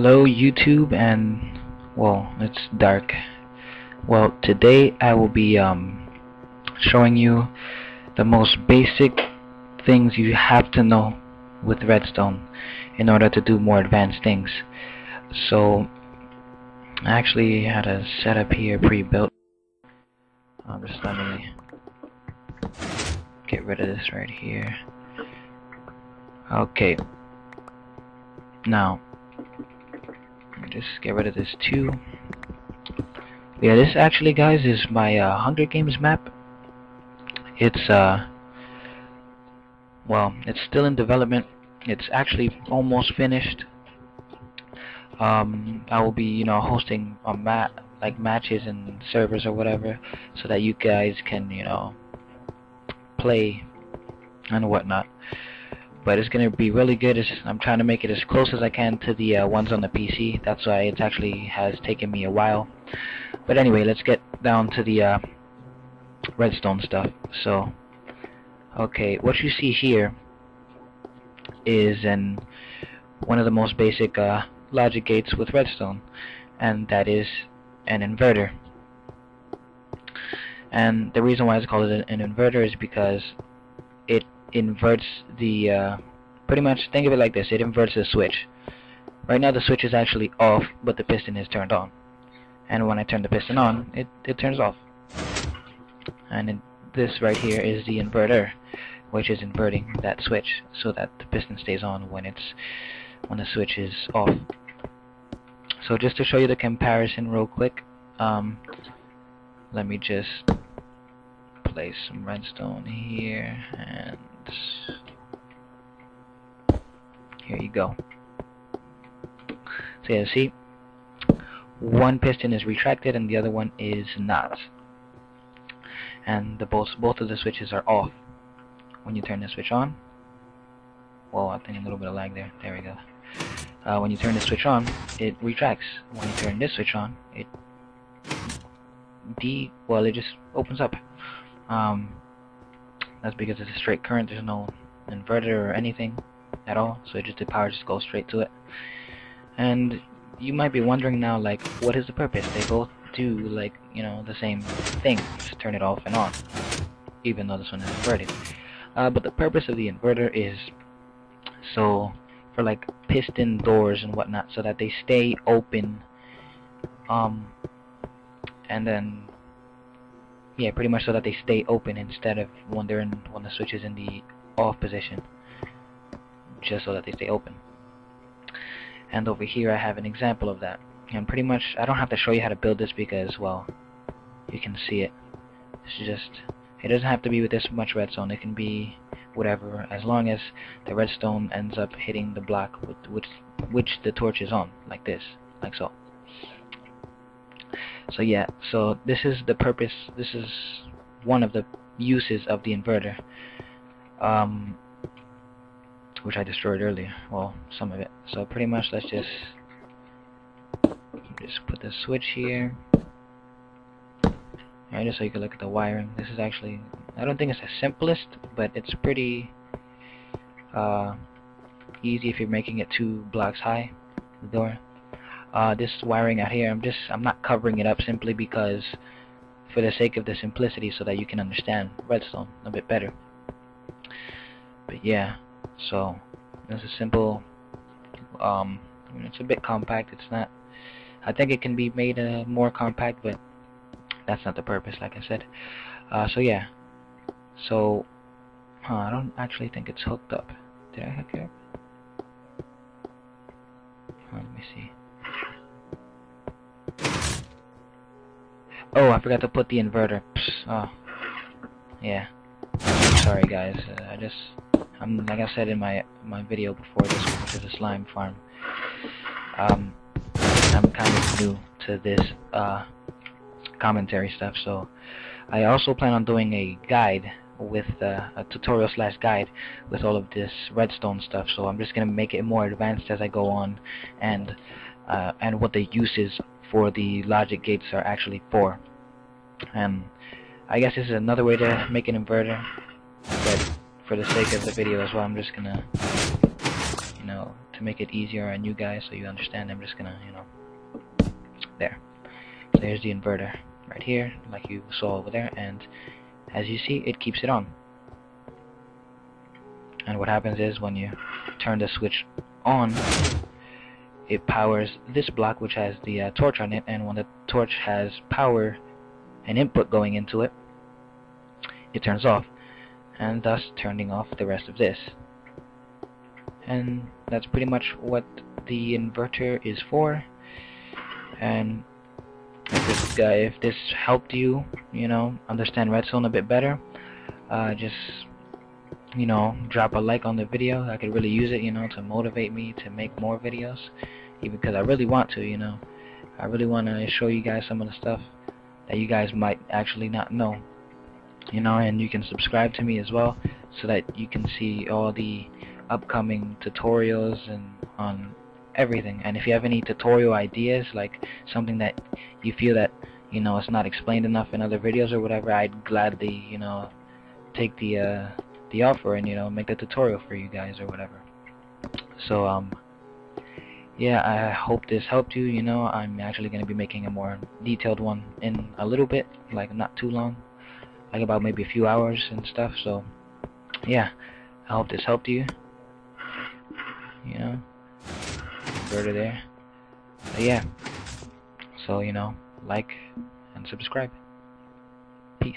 hello YouTube and well it's dark. Well today I will be um, showing you the most basic things you have to know with redstone in order to do more advanced things. So I actually had a setup here pre-built. Um, just let me get rid of this right here. Okay. Now just get rid of this too. Yeah this actually guys is my uh, Hunger Games map. It's uh well it's still in development. It's actually almost finished. Um, I will be you know hosting a mat like matches and servers or whatever so that you guys can you know play and whatnot but it's gonna be really good. I'm trying to make it as close as I can to the uh, ones on the PC. That's why it actually has taken me a while. But anyway, let's get down to the uh, redstone stuff. So, okay, what you see here is an one of the most basic uh, logic gates with redstone, and that is an inverter. And the reason why it's called an inverter is because it inverts the uh, pretty much think of it like this. It inverts the switch. Right now the switch is actually off but the piston is turned on. And when I turn the piston on it, it turns off. And it, this right here is the inverter which is inverting that switch so that the piston stays on when it's when the switch is off. So just to show you the comparison real quick um, let me just place some redstone here and here you go. So you see? One piston is retracted and the other one is not. And the both both of the switches are off. When you turn the switch on well I think a little bit of lag there. There we go. Uh, when you turn the switch on it retracts. When you turn this switch on it D well it just opens up. Um, that's because it's a straight current. There's no inverter or anything at all. So it just the power just goes straight to it. And you might be wondering now like what is the purpose? They both do like you know the same thing. Just turn it off and on even though this one is inverted. Uh, but the purpose of the inverter is so for like piston doors and whatnot so that they stay open um and then yeah, pretty much so that they stay open instead of when they're in when the switch is in the off position, just so that they stay open. And over here I have an example of that. And pretty much I don't have to show you how to build this because well, you can see it. It's just it doesn't have to be with this much redstone. It can be whatever as long as the redstone ends up hitting the block with which which the torch is on, like this, like so so yeah so this is the purpose this is one of the uses of the inverter um, which I destroyed earlier well some of it. So pretty much let's just just put the switch here. Just so you can look at the wiring. This is actually I don't think it's the simplest but it's pretty uh, easy if you're making it two blocks high the door uh, this wiring out here I'm just I'm not covering it up simply because for the sake of the simplicity so that you can understand redstone a bit better. But yeah so it's a simple um, it's a bit compact it's not I think it can be made uh, more compact but that's not the purpose like I said. Uh, so yeah so huh, I don't actually think it's hooked up. Did I hook it up? Let me see Oh, I forgot to put the inverter. Psst. Oh, yeah. Sorry, guys. Uh, I just, I'm like I said in my my video before this, which is a slime farm. Um, I'm kind of new to this uh, commentary stuff, so I also plan on doing a guide with uh, a tutorial slash guide with all of this redstone stuff. So I'm just gonna make it more advanced as I go on, and uh, and what the uses for the logic gates are actually for. And I guess this is another way to make an inverter, but for the sake of the video as well, I'm just gonna, you know, to make it easier on you guys so you understand, I'm just gonna, you know, there. So there's the inverter right here, like you saw over there, and as you see, it keeps it on. And what happens is when you turn the switch on, it powers this block which has the uh, torch on it, and when the torch has power and input going into it, it turns off, and thus turning off the rest of this. And that's pretty much what the inverter is for. And if this, uh, if this helped you, you know, understand Redstone a bit better, uh, just you know, drop a like on the video. I could really use it, you know, to motivate me to make more videos. Even because I really want to, you know. I really want to show you guys some of the stuff that you guys might actually not know. You know, and you can subscribe to me as well so that you can see all the upcoming tutorials and on everything. And if you have any tutorial ideas, like something that you feel that, you know, it's not explained enough in other videos or whatever, I'd gladly, you know, take the, uh, the offer and, you know, make the tutorial for you guys or whatever. So, um, yeah, I hope this helped you, you know, I'm actually going to be making a more detailed one in a little bit, like not too long, like about maybe a few hours and stuff, so, yeah, I hope this helped you, you know, further there, but yeah, so, you know, like and subscribe, peace.